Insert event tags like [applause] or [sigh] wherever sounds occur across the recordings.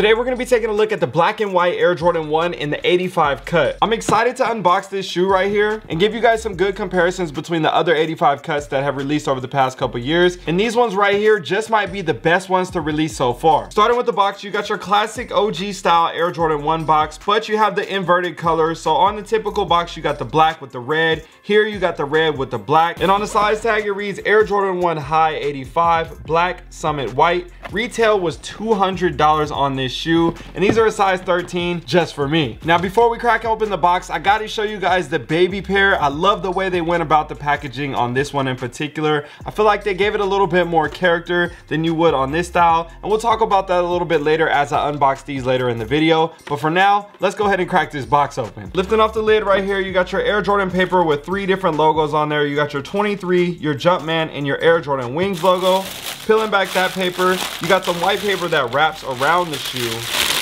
Today we're gonna be taking a look at the black and white Air Jordan 1 in the 85 cut. I'm excited to unbox this shoe right here and give you guys some good comparisons between the other 85 cuts that have released over the past couple years. And these ones right here just might be the best ones to release so far. Starting with the box, you got your classic OG style Air Jordan 1 box, but you have the inverted colors. So on the typical box, you got the black with the red. Here you got the red with the black. And on the size tag, it reads Air Jordan 1 High 85, Black Summit White. Retail was $200 on this shoe and these are a size 13 just for me. Now before we crack open the box i got to show you guys the baby pair. I love the way they went about the packaging on this one in particular. I feel like they gave it a little bit more character than you would on this style and we'll talk about that a little bit later as i unbox these later in the video. But for now let's go ahead and crack this box open. Lifting off the lid right here you got your air jordan paper with three different logos on there. You got your 23 your jumpman and your air jordan wings logo. Peeling back that paper you got some white paper that wraps around the shoe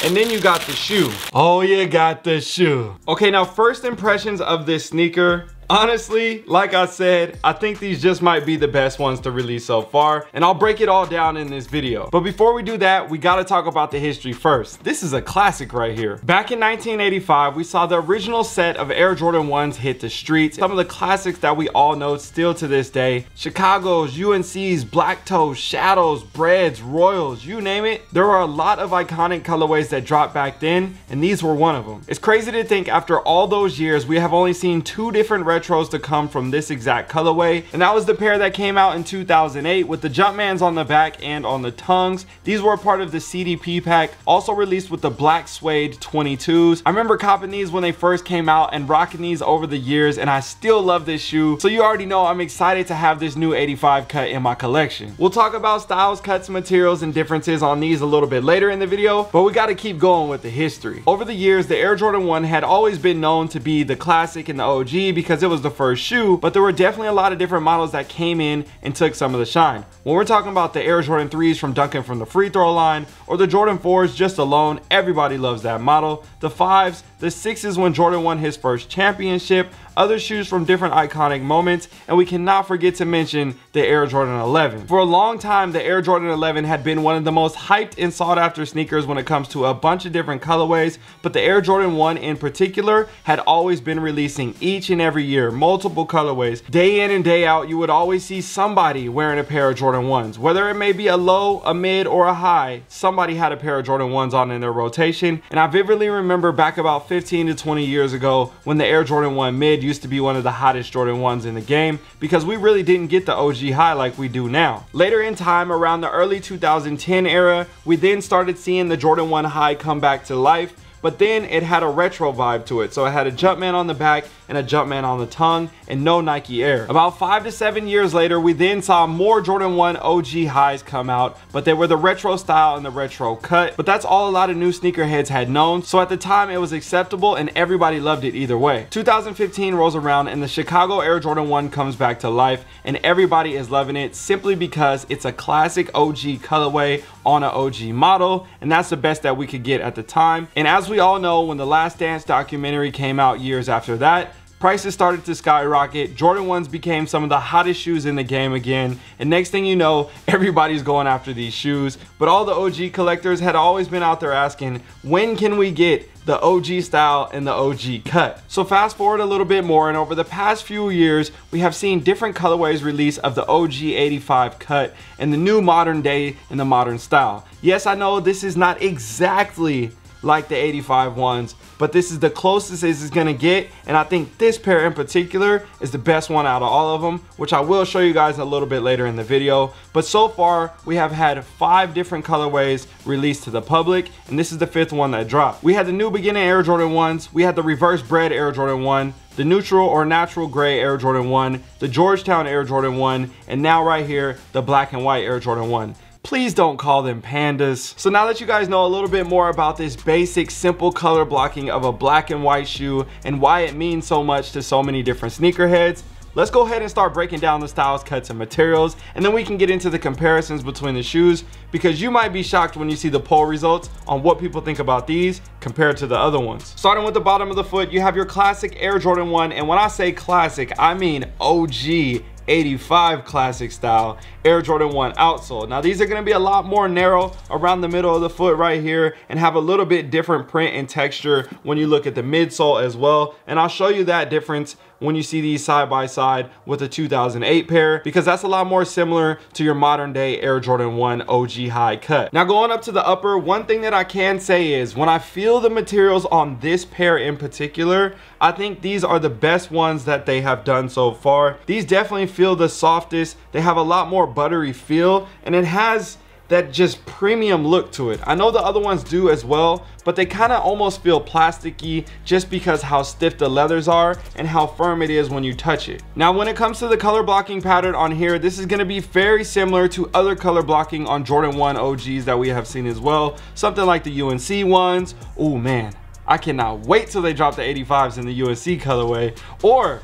and then you got the shoe. Oh, you got the shoe. Okay, now first impressions of this sneaker. Honestly, like I said, I think these just might be the best ones to release so far, and I'll break it all down in this video. But before we do that, we gotta talk about the history first. This is a classic right here. Back in 1985, we saw the original set of Air Jordan 1s hit the streets. Some of the classics that we all know still to this day. Chicago's, UNC's, Black Toes, Shadows, Breads, Royals, you name it. There were a lot of iconic colorways that dropped back then, and these were one of them. It's crazy to think after all those years, we have only seen two different retros to come from this exact colorway and that was the pair that came out in 2008 with the Jumpmans on the back and on the tongues. These were part of the CDP pack also released with the black suede 22s. I remember copping these when they first came out and rocking these over the years and I still love this shoe so you already know I'm excited to have this new 85 cut in my collection. We'll talk about styles, cuts, materials and differences on these a little bit later in the video but we got to keep going with the history. Over the years the Air Jordan 1 had always been known to be the classic and the OG because it was the first shoe, but there were definitely a lot of different models that came in and took some of the shine. When we're talking about the Air Jordan 3s from dunking from the free throw line, or the Jordan 4s just alone, everybody loves that model. The 5s, the 6s when Jordan won his first championship, other shoes from different iconic moments, and we cannot forget to mention the Air Jordan 11. For a long time, the Air Jordan 11 had been one of the most hyped and sought after sneakers when it comes to a bunch of different colorways, but the Air Jordan 1 in particular had always been releasing each and every year, multiple colorways. Day in and day out, you would always see somebody wearing a pair of Jordan 1s. Whether it may be a low, a mid, or a high, somebody had a pair of Jordan 1s on in their rotation. And I vividly remember back about 15 to 20 years ago when the Air Jordan 1 mid used to be one of the hottest Jordan 1s in the game because we really didn't get the OG high like we do now. Later in time, around the early 2010 era, we then started seeing the Jordan 1 high come back to life but then it had a retro vibe to it. So it had a Jumpman on the back and a Jumpman on the tongue and no Nike Air. About five to seven years later, we then saw more Jordan 1 OG highs come out, but they were the retro style and the retro cut. But that's all a lot of new sneakerheads had known. So at the time, it was acceptable and everybody loved it either way. 2015 rolls around and the Chicago Air Jordan 1 comes back to life and everybody is loving it simply because it's a classic OG colorway on an OG model and that's the best that we could get at the time. And as we all know, when the Last Dance documentary came out years after that, prices started to skyrocket. Jordan 1s became some of the hottest shoes in the game again. And next thing you know, [laughs] everybody's going after these shoes. But all the OG collectors had always been out there asking, when can we get the OG style and the OG cut. So fast forward a little bit more and over the past few years, we have seen different colorways release of the OG 85 cut and the new modern day and the modern style. Yes, I know this is not exactly like the 85 ones, but this is the closest this is gonna get. And I think this pair in particular is the best one out of all of them, which I will show you guys a little bit later in the video. But so far, we have had five different colorways released to the public, and this is the fifth one that dropped. We had the new beginning Air Jordan 1s, we had the reverse bread Air Jordan 1, the neutral or natural gray Air Jordan 1, the Georgetown Air Jordan 1, and now right here, the black and white Air Jordan 1 please don't call them pandas. So now that you guys know a little bit more about this basic simple color blocking of a black and white shoe and why it means so much to so many different sneakerheads, Let's go ahead and start breaking down the styles, cuts, and materials, and then we can get into the comparisons between the shoes because you might be shocked when you see the poll results on what people think about these compared to the other ones. Starting with the bottom of the foot, you have your classic Air Jordan 1, and when I say classic, I mean OG 85 classic style Air Jordan 1 outsole. Now these are gonna be a lot more narrow around the middle of the foot right here and have a little bit different print and texture when you look at the midsole as well. And I'll show you that difference when you see these side by side with a 2008 pair because that's a lot more similar to your modern day Air Jordan 1 OG high cut. Now going up to the upper, one thing that I can say is when I feel the materials on this pair in particular, I think these are the best ones that they have done so far. These definitely feel the softest. They have a lot more buttery feel and it has that just premium look to it. I know the other ones do as well, but they kind of almost feel plasticky just because how stiff the leathers are and how firm it is when you touch it. Now, when it comes to the color blocking pattern on here, this is gonna be very similar to other color blocking on Jordan 1 OGs that we have seen as well. Something like the UNC ones. Oh man, I cannot wait till they drop the 85s in the UNC colorway. Or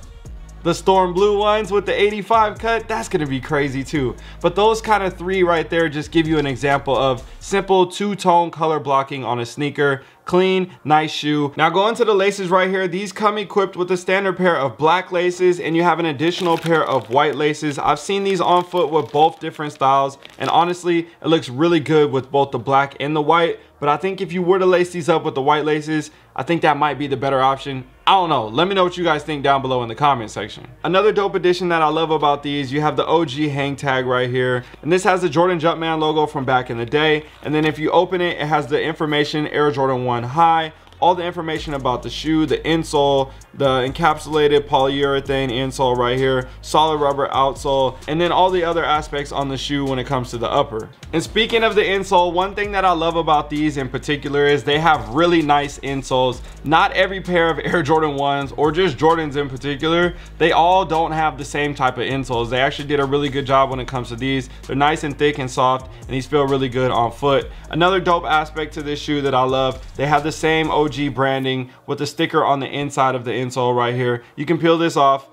the storm blue ones with the 85 cut, that's gonna be crazy too. But those kind of three right there just give you an example of simple two-tone color blocking on a sneaker. Clean nice shoe. Now going to the laces right here. These come equipped with a standard pair of black laces and you have an additional pair of white laces. I've seen these on foot with both different styles and honestly it looks really good with both the black and the white. But I think if you were to lace these up with the white laces, I think that might be the better option. I don't know. Let me know what you guys think down below in the comment section. Another dope addition that I love about these, you have the OG hang tag right here. And this has the Jordan Jumpman logo from back in the day. And then if you open it, it has the information Air Jordan 1 High, all the information about the shoe, the insole, the encapsulated polyurethane insole right here, solid rubber outsole, and then all the other aspects on the shoe when it comes to the upper. And speaking of the insole, one thing that I love about these in particular is they have really nice insoles. Not every pair of Air Jordan 1s or just Jordans in particular, they all don't have the same type of insoles. They actually did a really good job when it comes to these. They're nice and thick and soft and these feel really good on foot. Another dope aspect to this shoe that I love, they have the same OG branding with the sticker on the inside of the insole right here. You can peel this off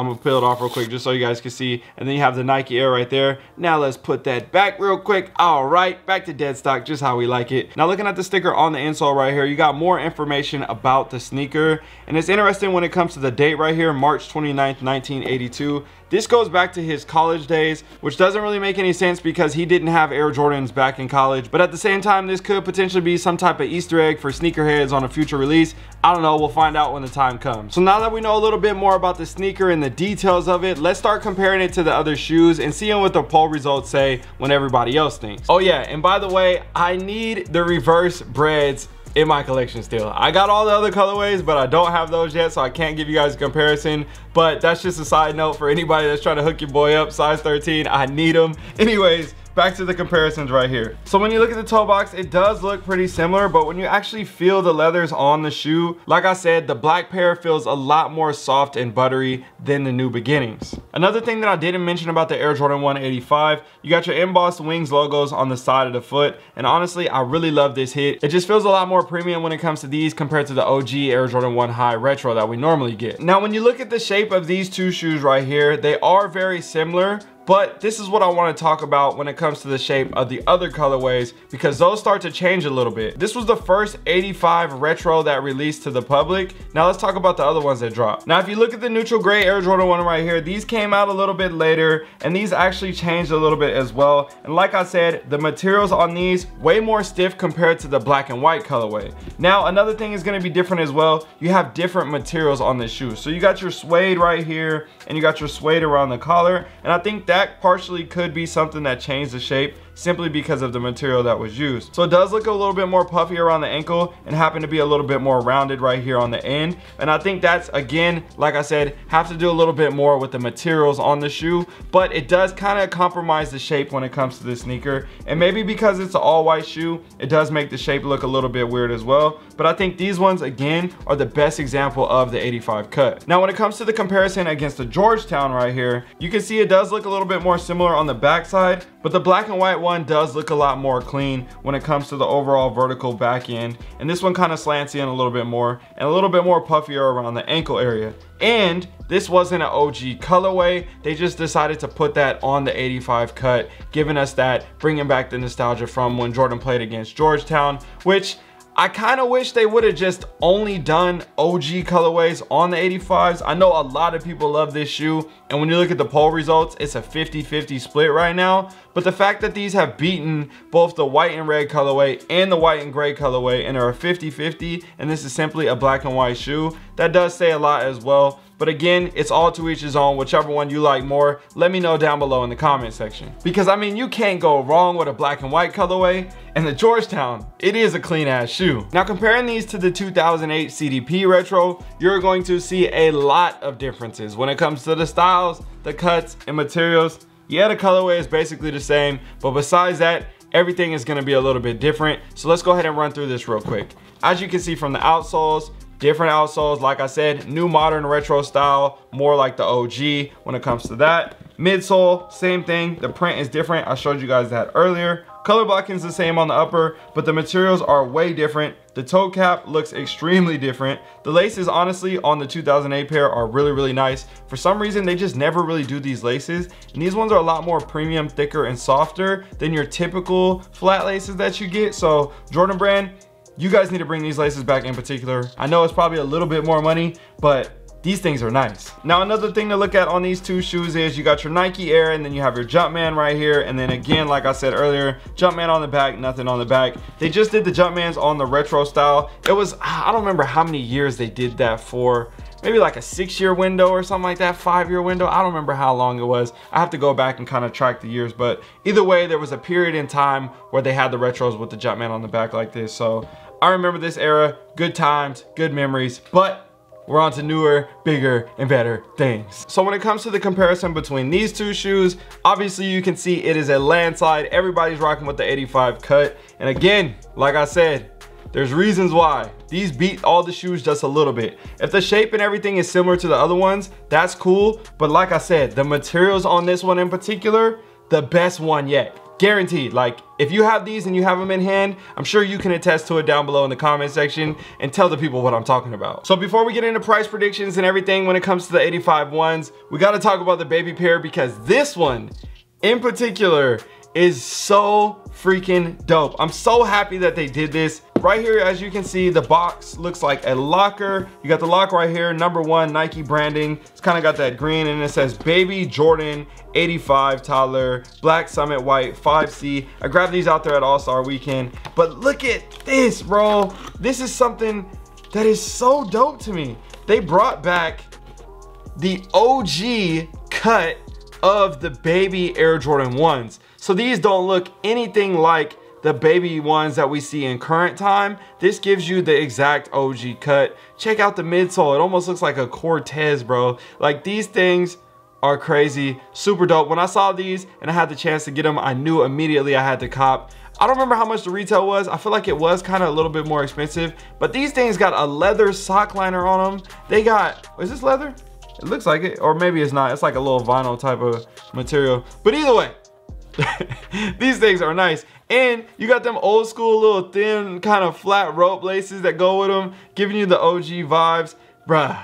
I'm gonna peel it off real quick just so you guys can see. And then you have the Nike Air right there. Now let's put that back real quick. All right, back to dead stock, just how we like it. Now looking at the sticker on the insole right here, you got more information about the sneaker. And it's interesting when it comes to the date right here, March 29th, 1982. This goes back to his college days, which doesn't really make any sense because he didn't have Air Jordans back in college. But at the same time, this could potentially be some type of Easter egg for sneakerheads on a future release. I don't know, we'll find out when the time comes. So now that we know a little bit more about the sneaker and the details of it, let's start comparing it to the other shoes and seeing what the poll results say when everybody else thinks. Oh yeah, and by the way, I need the reverse breads in my collection still. I got all the other colorways, but I don't have those yet, so I can't give you guys a comparison. But that's just a side note for anybody that's trying to hook your boy up, size 13. I need them. Anyways, back to the comparisons right here. So when you look at the toe box, it does look pretty similar, but when you actually feel the leathers on the shoe, like I said, the black pair feels a lot more soft and buttery than the new beginnings. Another thing that I didn't mention about the Air Jordan 1 85, you got your embossed wings logos on the side of the foot, and honestly, I really love this hit. It just feels a lot more premium when it comes to these compared to the OG Air Jordan 1 High Retro that we normally get. Now, when you look at the shape of these two shoes right here, they are very similar, but this is what I want to talk about when it comes to the shape of the other colorways because those start to change a little bit. This was the first 85 retro that released to the public. Now let's talk about the other ones that dropped. Now if you look at the neutral gray Air Jordan 1 right here, these came out a little bit later and these actually changed a little bit as well. And like I said, the materials on these way more stiff compared to the black and white colorway. Now another thing is going to be different as well. You have different materials on this shoe. So you got your suede right here and you got your suede around the collar. And I think that that partially could be something that changed the shape simply because of the material that was used. So it does look a little bit more puffy around the ankle and happen to be a little bit more rounded right here on the end. And I think that's, again, like I said, have to do a little bit more with the materials on the shoe, but it does kind of compromise the shape when it comes to the sneaker. And maybe because it's an all white shoe, it does make the shape look a little bit weird as well. But I think these ones, again, are the best example of the 85 cut. Now, when it comes to the comparison against the Georgetown right here, you can see it does look a little bit more similar on the backside, but the black and white one does look a lot more clean when it comes to the overall vertical back end. And this one kind of slants in a little bit more and a little bit more puffier around the ankle area. And this wasn't an OG colorway. They just decided to put that on the 85 cut, giving us that, bringing back the nostalgia from when Jordan played against Georgetown, which I kind of wish they would have just only done OG colorways on the 85s. I know a lot of people love this shoe. And when you look at the poll results, it's a 50-50 split right now. But the fact that these have beaten both the white and red colorway and the white and gray colorway and are a 50-50 and this is simply a black and white shoe, that does say a lot as well. But again, it's all to each his own, whichever one you like more, let me know down below in the comment section. Because I mean, you can't go wrong with a black and white colorway, and the Georgetown, it is a clean ass shoe. Now comparing these to the 2008 CDP Retro, you're going to see a lot of differences when it comes to the styles, the cuts, and materials. Yeah, the colorway is basically the same, but besides that, everything is gonna be a little bit different. So let's go ahead and run through this real quick. As you can see from the outsoles, different outsoles like i said new modern retro style more like the og when it comes to that. Midsole same thing. The print is different. I showed you guys that earlier. Color blocking is the same on the upper but the materials are way different. The toe cap looks extremely different. The laces honestly on the 2008 pair are really really nice. For some reason they just never really do these laces and these ones are a lot more premium thicker and softer than your typical flat laces that you get. So jordan brand you guys need to bring these laces back in particular. I know it's probably a little bit more money, but these things are nice. Now another thing to look at on these two shoes is you got your Nike Air and then you have your Jumpman right here. And then again, like I said earlier, Jumpman on the back, nothing on the back. They just did the Jumpmans on the retro style. It was, I don't remember how many years they did that for. Maybe like a six year window or something like that, five year window. I don't remember how long it was. I have to go back and kind of track the years, but either way, there was a period in time where they had the retros with the Jumpman on the back like this. So I remember this era, good times, good memories, but we're on to newer, bigger, and better things. So when it comes to the comparison between these two shoes, obviously you can see it is a landslide. Everybody's rocking with the 85 cut. And again, like I said, there's reasons why. These beat all the shoes just a little bit. If the shape and everything is similar to the other ones, that's cool. But like I said, the materials on this one in particular, the best one yet guaranteed. Like if you have these and you have them in hand i'm sure you can attest to it down below in the comment section and tell the people what i'm talking about. So before we get into price predictions and everything when it comes to the 85 ones we got to talk about the baby pair because this one in particular is so freaking dope. I'm so happy that they did this Right here, as you can see, the box looks like a locker. You got the lock right here, number one Nike branding. It's kind of got that green and it says Baby Jordan 85 toddler, black summit white 5C. I grabbed these out there at All-Star Weekend. But look at this, bro. This is something that is so dope to me. They brought back the OG cut of the baby Air Jordan 1s. So these don't look anything like the baby ones that we see in current time, this gives you the exact OG cut. Check out the midsole. It almost looks like a Cortez, bro. Like these things are crazy, super dope. When I saw these and I had the chance to get them, I knew immediately I had to cop. I don't remember how much the retail was. I feel like it was kind of a little bit more expensive, but these things got a leather sock liner on them. They got, is this leather? It looks like it, or maybe it's not. It's like a little vinyl type of material. But either way, [laughs] these things are nice. And you got them old school little thin kind of flat rope laces that go with them, giving you the OG vibes. Bruh,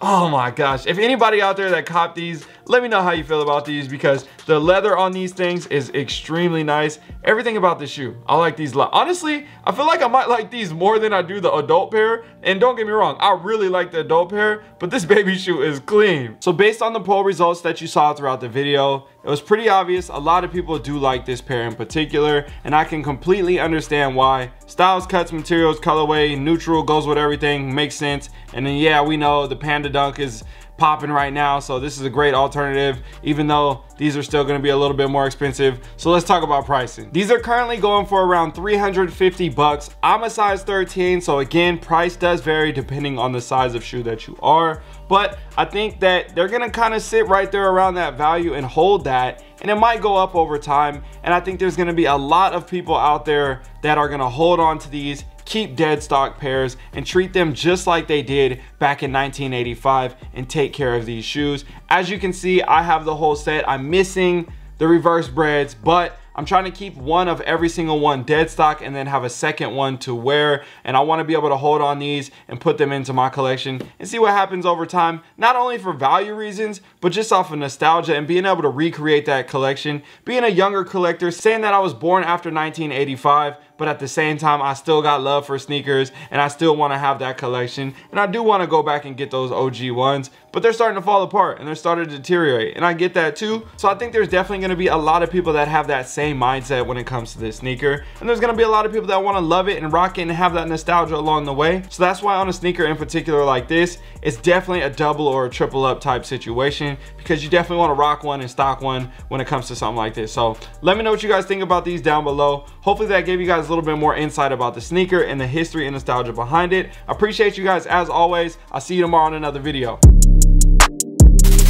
Oh my gosh. If anybody out there that caught these, let me know how you feel about these because the leather on these things is extremely nice. Everything about this shoe, I like these. A lot. Honestly, I feel like I might like these more than I do the adult pair. And don't get me wrong, I really like the adult pair, but this [laughs] baby shoe is clean. So based on the poll results that you saw throughout the video, it was pretty obvious a lot of people do like this pair in particular, and I can completely understand why. Styles, cuts, materials, colorway, neutral, goes with everything, makes sense. And then yeah, we know the Panda Dunk is popping right now so this is a great alternative even though these are still going to be a little bit more expensive. So let's talk about pricing. These are currently going for around 350 bucks. I'm a size 13 so again price does vary depending on the size of shoe that you are but i think that they're going to kind of sit right there around that value and hold that and it might go up over time and i think there's going to be a lot of people out there that are going to hold on to these keep dead stock pairs and treat them just like they did back in 1985 and take care of these shoes. As you can see, I have the whole set. I'm missing the reverse breads, but I'm trying to keep one of every single one dead stock and then have a second one to wear. And I wanna be able to hold on these and put them into my collection and see what happens over time. Not only for value reasons, but just off of nostalgia and being able to recreate that collection. Being a younger collector, saying that I was born after 1985, but at the same time, I still got love for sneakers and I still want to have that collection. And I do want to go back and get those OG ones, but they're starting to fall apart and they're starting to deteriorate. And I get that too. So I think there's definitely going to be a lot of people that have that same mindset when it comes to this sneaker. And there's going to be a lot of people that want to love it and rock it and have that nostalgia along the way. So that's why on a sneaker in particular like this, it's definitely a double or a triple up type situation because you definitely want to rock one and stock one when it comes to something like this. So let me know what you guys think about these down below. Hopefully that gave you a little bit more insight about the sneaker and the history and nostalgia behind it. I appreciate you guys as always. I'll see you tomorrow on another video.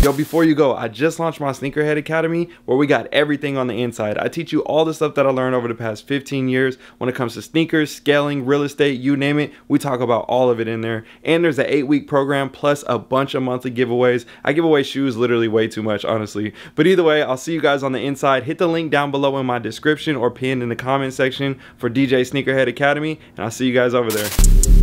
Yo, before you go, I just launched my Sneakerhead Academy where we got everything on the inside. I teach you all the stuff that I learned over the past 15 years when it comes to sneakers, scaling, real estate, you name it. We talk about all of it in there. And there's an eight week program plus a bunch of monthly giveaways. I give away shoes literally way too much, honestly. But either way, I'll see you guys on the inside. Hit the link down below in my description or pinned in the comment section for DJ Sneakerhead Academy. And I'll see you guys over there.